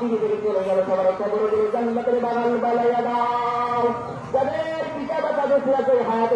বাবা পৃথিবী থেকে চলে গেল সবার খবর জান্নাতের বাগান বালাইয়া দাও যাদের পিতা মাতা বেঁচে আছে হায়াতে